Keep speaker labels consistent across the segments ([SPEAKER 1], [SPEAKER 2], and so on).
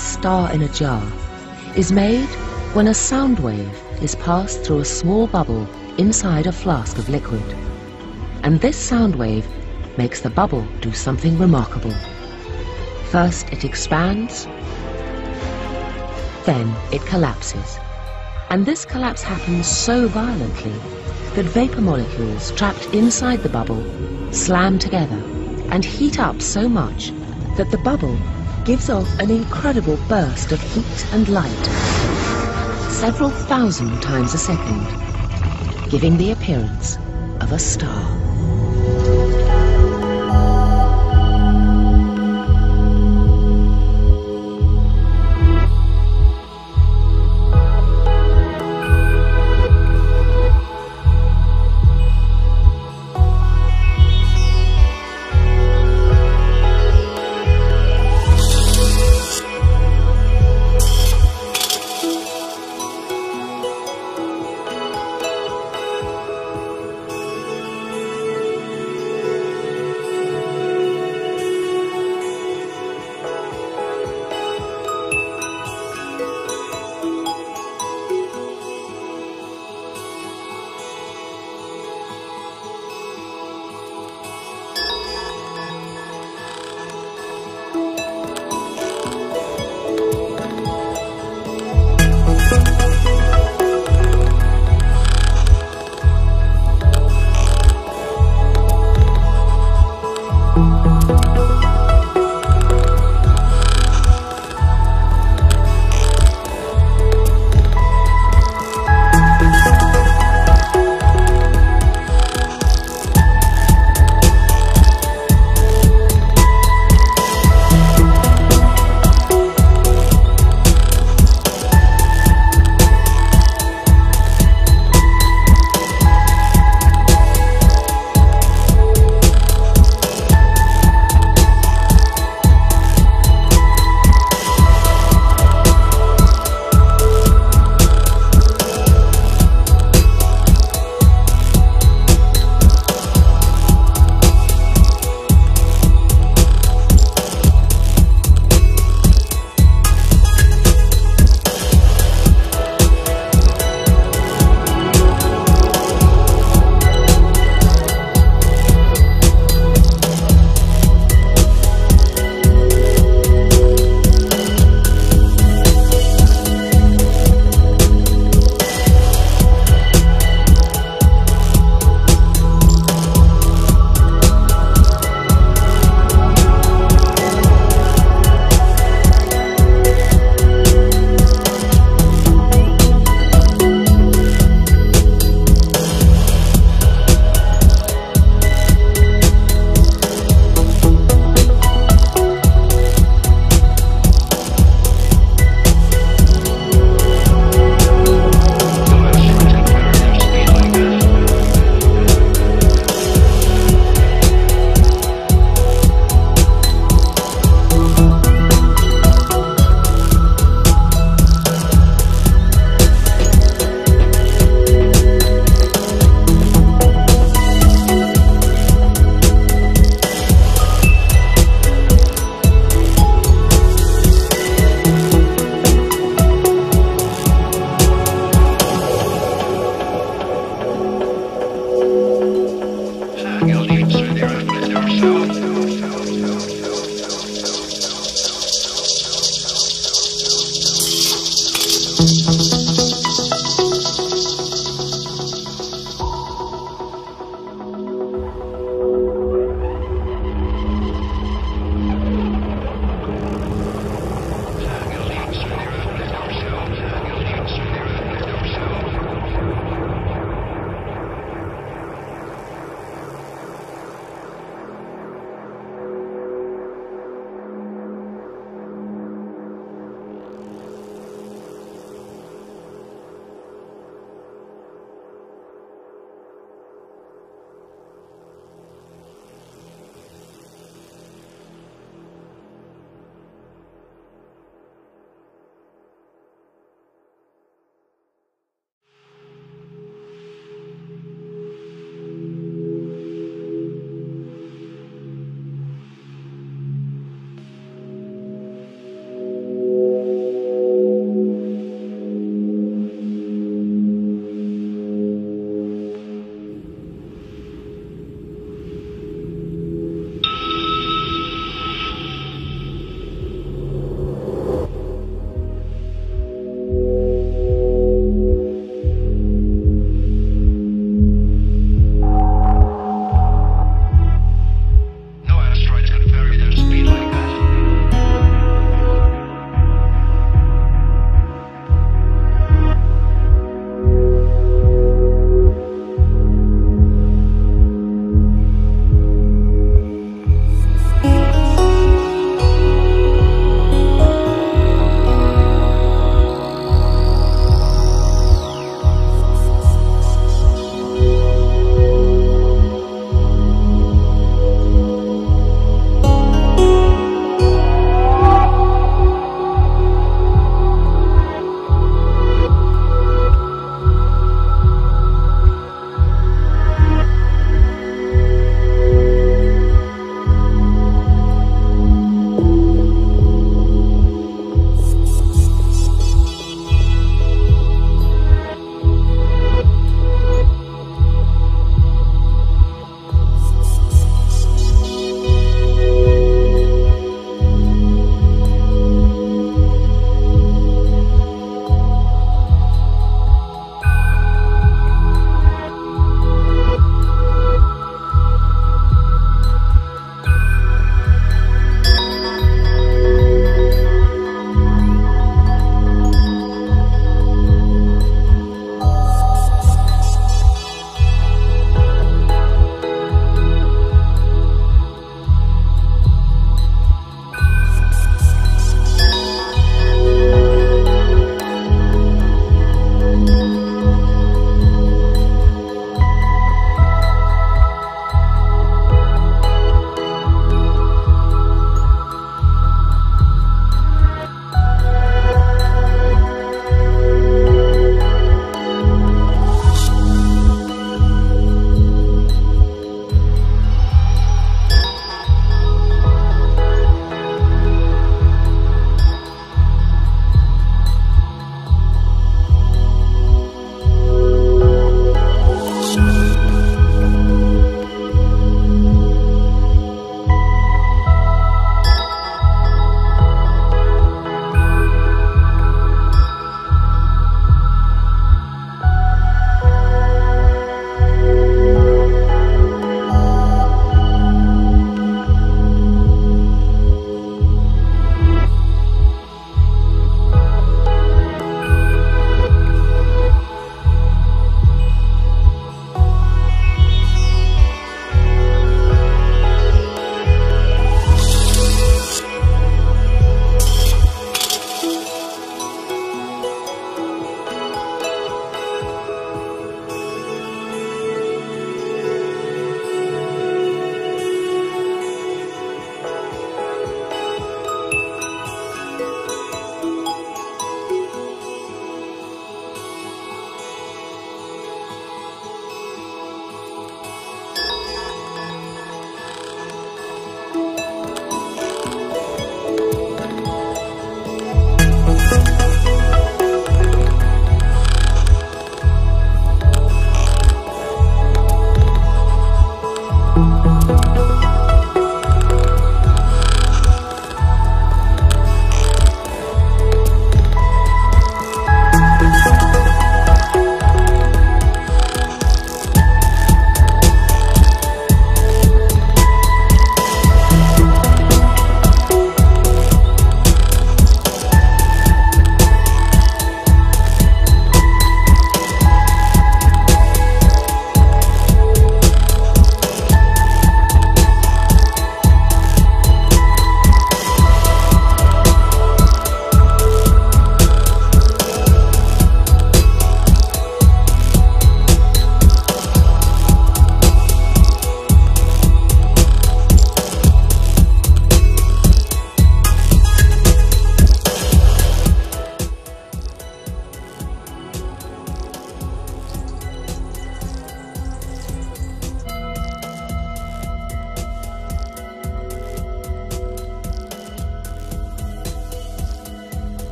[SPEAKER 1] star in a jar is made when a sound wave is passed through a small bubble inside a flask of liquid. And this sound wave makes the bubble do something remarkable. First it expands, then it collapses. And this collapse happens so violently that vapor molecules trapped inside the bubble slam together and heat up so much that the bubble gives off an incredible burst of heat and light, several thousand times a second, giving the appearance of a star.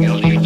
[SPEAKER 2] You'll need